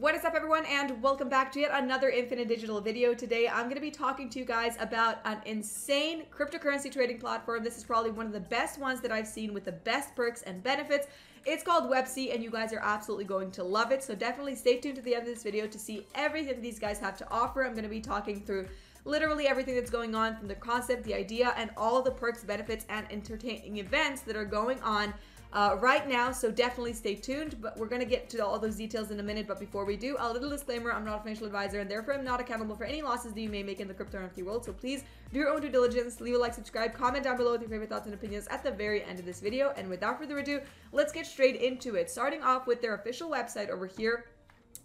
What is up everyone and welcome back to yet another Infinite Digital video. Today I'm going to be talking to you guys about an insane cryptocurrency trading platform. This is probably one of the best ones that I've seen with the best perks and benefits. It's called Websea and you guys are absolutely going to love it. So definitely stay tuned to the end of this video to see everything these guys have to offer. I'm going to be talking through literally everything that's going on from the concept, the idea, and all the perks, benefits, and entertaining events that are going on uh, right now, so definitely stay tuned. But we're going to get to all those details in a minute. But before we do, a little disclaimer I'm not a financial advisor and therefore I'm not accountable for any losses that you may make in the crypto NFT world. So please do your own due diligence, leave a like, subscribe, comment down below with your favorite thoughts and opinions at the very end of this video. And without further ado, let's get straight into it. Starting off with their official website over here.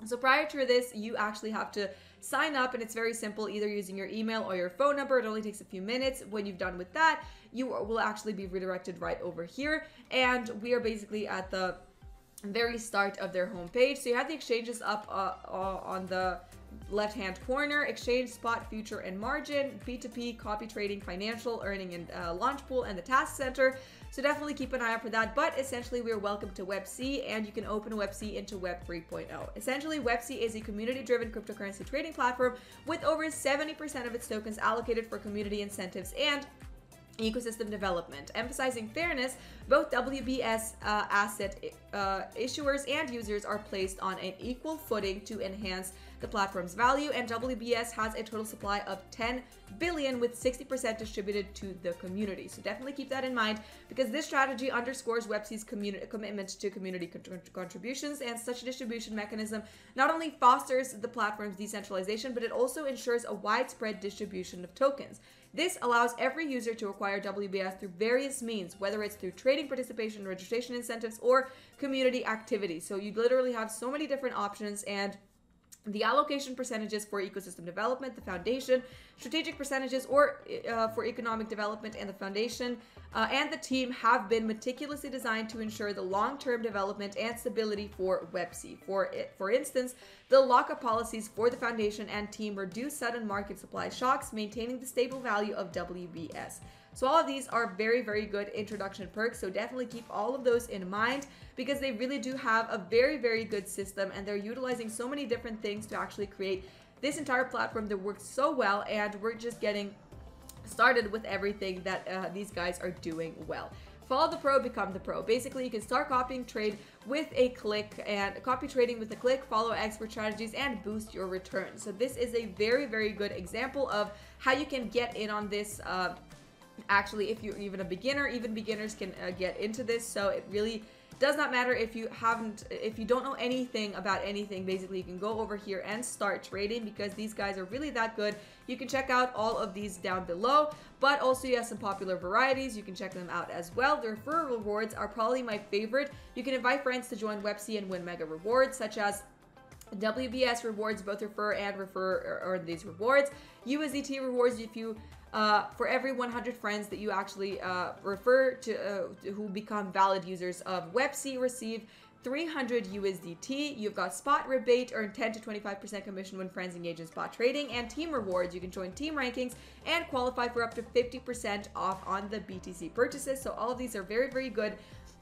So prior to this, you actually have to sign up and it's very simple, either using your email or your phone number. It only takes a few minutes. When you've done with that, you will actually be redirected right over here. And we are basically at the very start of their homepage. So you have the exchanges up uh, uh, on the left hand corner exchange spot future and margin p2p copy trading financial earning and uh, launch pool and the task center so definitely keep an eye out for that but essentially we're welcome to Websea and you can open Websea into web 3.0 essentially Websea is a community driven cryptocurrency trading platform with over 70% of its tokens allocated for community incentives and ecosystem development. Emphasizing fairness, both WBS uh, asset uh, issuers and users are placed on an equal footing to enhance the platform's value, and WBS has a total supply of 10 billion with 60% distributed to the community. So definitely keep that in mind because this strategy underscores community commitment to community contributions and such a distribution mechanism not only fosters the platform's decentralization, but it also ensures a widespread distribution of tokens. This allows every user to acquire WBS through various means, whether it's through trading participation, registration incentives, or community activities. So you literally have so many different options and the allocation percentages for ecosystem development, the foundation, strategic percentages or uh, for economic development and the foundation uh, and the team have been meticulously designed to ensure the long-term development and stability for Websea. For it, for instance, the lockup policies for the foundation and team reduce sudden market supply shocks, maintaining the stable value of WBS. So all of these are very, very good introduction perks. So definitely keep all of those in mind because they really do have a very, very good system and they're utilizing so many different things to actually create this entire platform that works so well and we're just getting started with everything that uh, these guys are doing well. Follow the pro, become the pro. Basically, you can start copying trade with a click and copy trading with a click, follow expert strategies, and boost your returns. So this is a very, very good example of how you can get in on this uh, actually if you're even a beginner even beginners can uh, get into this. So it really does not matter if you haven't if you don't know anything about anything basically you can go over here and start trading because these guys are really that good. You can check out all of these down below but also you have some popular varieties. You can check them out as well. The referral rewards are probably my favorite. You can invite friends to join Websea and win mega rewards such as WBS rewards both refer and refer earn these rewards. USDT rewards if you uh, for every 100 friends that you actually uh, refer to uh, who become valid users of Websea receive 300 USDT. You've got spot rebate, earn 10 to 25% commission when friends engage in spot trading, and team rewards. You can join team rankings and qualify for up to 50% off on the BTC purchases. So all of these are very, very good.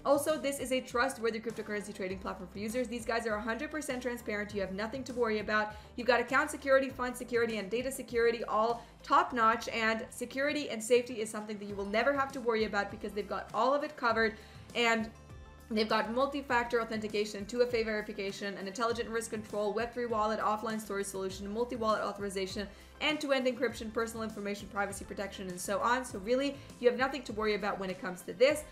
Also, this is a trustworthy cryptocurrency trading platform for users. These guys are 100% transparent. You have nothing to worry about. You've got account security, fund security, and data security all top notch. And security and safety is something that you will never have to worry about because they've got all of it covered. And They've got multi-factor authentication, 2FA verification, an intelligent risk control, Web3 wallet, offline storage solution, multi-wallet authorization, end-to-end encryption, personal information privacy protection, and so on. So really, you have nothing to worry about when it comes to this.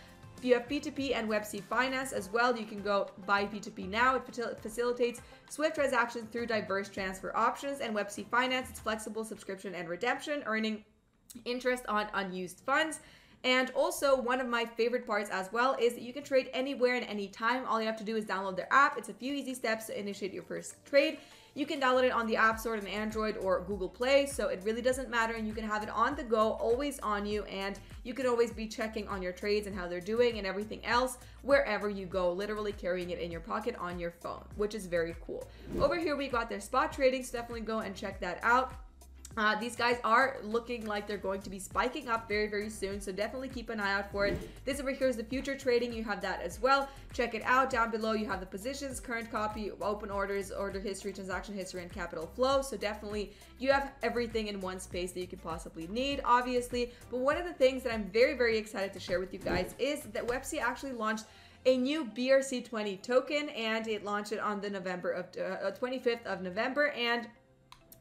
If you have P2P and Websea Finance as well, you can go buy P2P now. It facilitates swift transactions through diverse transfer options and Websea Finance. It's flexible subscription and redemption, earning interest on unused funds. And also, one of my favorite parts as well is that you can trade anywhere and anytime. All you have to do is download their app. It's a few easy steps to initiate your first trade. You can download it on the App Store on Android or Google Play, so it really doesn't matter. And you can have it on the go, always on you, and you can always be checking on your trades and how they're doing and everything else wherever you go, literally carrying it in your pocket on your phone, which is very cool. Over here, we got their spot trading, so definitely go and check that out. Uh, these guys are looking like they're going to be spiking up very, very soon. So definitely keep an eye out for it. This over here is the future trading. You have that as well. Check it out. Down below, you have the positions, current copy, open orders, order history, transaction history, and capital flow. So definitely you have everything in one space that you could possibly need, obviously. But one of the things that I'm very, very excited to share with you guys is that Websea actually launched a new BRC20 token and it launched it on the November of uh, 25th of November and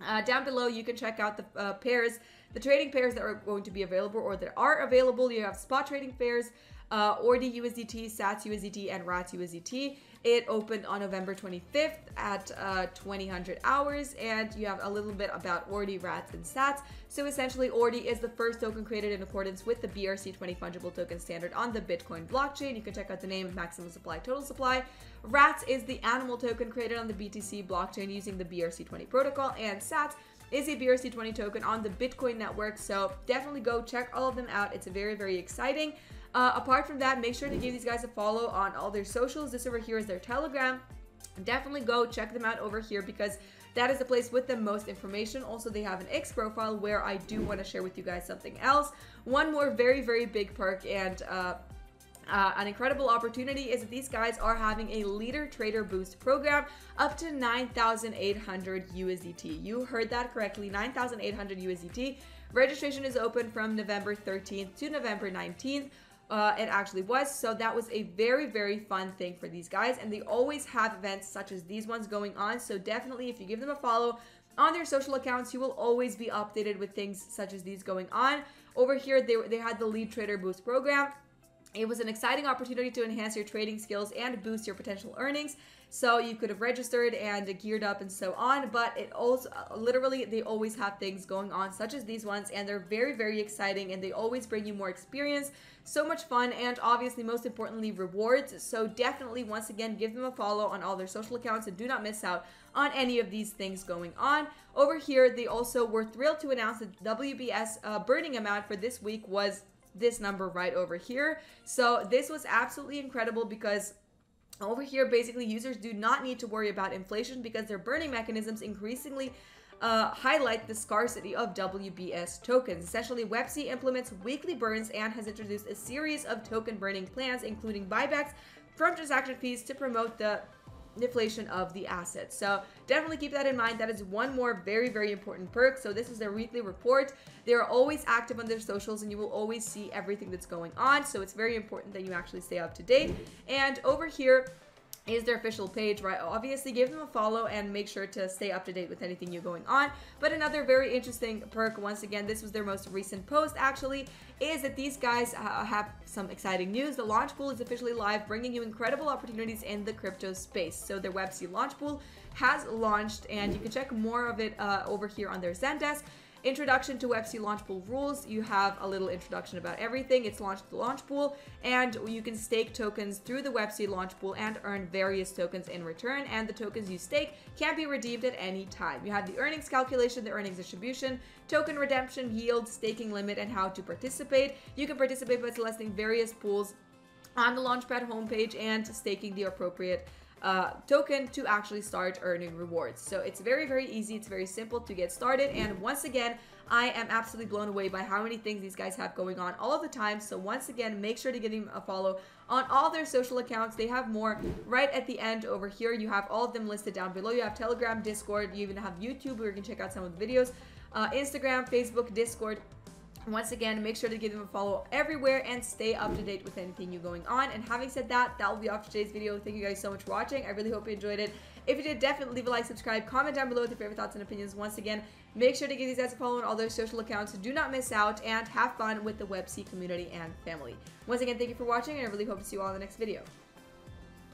uh, down below, you can check out the uh, pairs, the trading pairs that are going to be available or that are available. You have spot trading pairs, uh, ORDI USDT, SATS USDT, and RATS USDT. It opened on November 25th at uh, 2000 hours, and you have a little bit about ORDI, RATS, and SATS. So essentially, ORDI is the first token created in accordance with the BRC20 fungible token standard on the Bitcoin blockchain. You can check out the name maximum supply, total supply. RATS is the animal token created on the BTC blockchain using the BRC20 protocol, and SATS is a BRC20 token on the Bitcoin network. So definitely go check all of them out. It's very, very exciting. Uh, apart from that, make sure to give these guys a follow on all their socials. This over here is their Telegram. Definitely go check them out over here because that is the place with the most information. Also, they have an X profile where I do want to share with you guys something else. One more very, very big perk and uh, uh, an incredible opportunity is that these guys are having a leader trader boost program up to 9,800 USDT. You heard that correctly, 9,800 USDT. Registration is open from November 13th to November 19th uh, it actually was. So that was a very, very fun thing for these guys. And they always have events such as these ones going on. So definitely, if you give them a follow on their social accounts, you will always be updated with things such as these going on. Over here, they, they had the Lead Trader Boost program. It was an exciting opportunity to enhance your trading skills and boost your potential earnings. So you could have registered and geared up and so on, but it also literally they always have things going on such as these ones and they're very very exciting and they always bring you more experience, so much fun and obviously most importantly rewards. So definitely once again give them a follow on all their social accounts and do not miss out on any of these things going on. Over here they also were thrilled to announce that WBS uh, burning amount for this week was this number right over here. So this was absolutely incredible because over here, basically, users do not need to worry about inflation because their burning mechanisms increasingly uh, highlight the scarcity of WBS tokens. Essentially, Websea implements weekly burns and has introduced a series of token burning plans, including buybacks from transaction fees to promote the inflation of the assets. So definitely keep that in mind. That is one more very, very important perk. So this is their weekly report. They are always active on their socials and you will always see everything that's going on. So it's very important that you actually stay up to date. And over here, is their official page, right? Obviously, give them a follow and make sure to stay up to date with anything new going on. But another very interesting perk, once again, this was their most recent post actually, is that these guys uh, have some exciting news. The launch pool is officially live, bringing you incredible opportunities in the crypto space. So their Websea launch pool has launched, and you can check more of it uh, over here on their Zendesk. Introduction to Websea Launch Pool rules. You have a little introduction about everything. It's launched the launch pool, and you can stake tokens through the Websea launch pool and earn various tokens in return. And the tokens you stake can be redeemed at any time. You have the earnings calculation, the earnings distribution, token redemption, yield, staking limit, and how to participate. You can participate by selecting various pools on the Launchpad homepage and staking the appropriate uh, token to actually start earning rewards. So it's very, very easy. It's very simple to get started. And once again, I am absolutely blown away by how many things these guys have going on all the time. So once again, make sure to give them a follow on all their social accounts. They have more right at the end over here. You have all of them listed down below. You have Telegram, Discord. You even have YouTube where you can check out some of the videos. Uh, Instagram, Facebook, Discord, once again, make sure to give them a follow everywhere and stay up to date with anything new going on. And having said that, that will be all for today's video. Thank you guys so much for watching. I really hope you enjoyed it. If you did, definitely leave a like, subscribe, comment down below with your favorite thoughts and opinions. Once again, make sure to give these guys a follow on all their social accounts. Do not miss out and have fun with the Websea community and family. Once again, thank you for watching and I really hope to see you all in the next video.